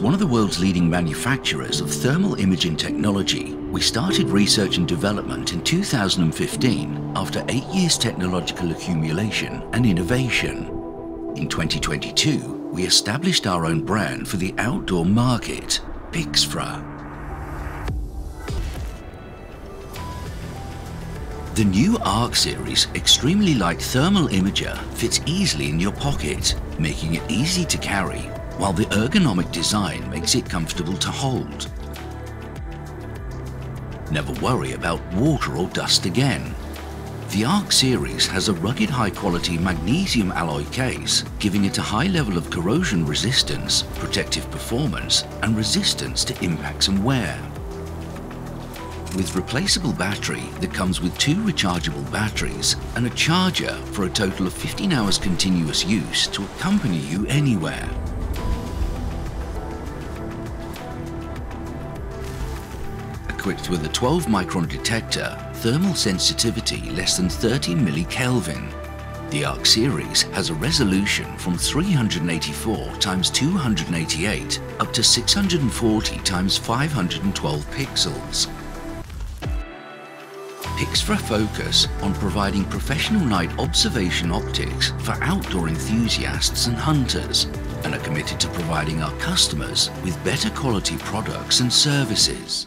As one of the world's leading manufacturers of thermal imaging technology, we started research and development in 2015 after eight years technological accumulation and innovation. In 2022, we established our own brand for the outdoor market, Pixfra. The new ARC series extremely light thermal imager fits easily in your pocket, making it easy to carry, while the ergonomic design makes it comfortable to hold. Never worry about water or dust again. The ARC series has a rugged high-quality magnesium alloy case, giving it a high level of corrosion resistance, protective performance and resistance to impacts and wear with replaceable battery that comes with two rechargeable batteries and a charger for a total of 15 hours continuous use to accompany you anywhere. Equipped with a 12 micron detector, thermal sensitivity less than 30 millikelvin, the ARC series has a resolution from 384 x 288 up to 640 x 512 pixels Pixfra focus on providing professional night observation optics for outdoor enthusiasts and hunters and are committed to providing our customers with better quality products and services.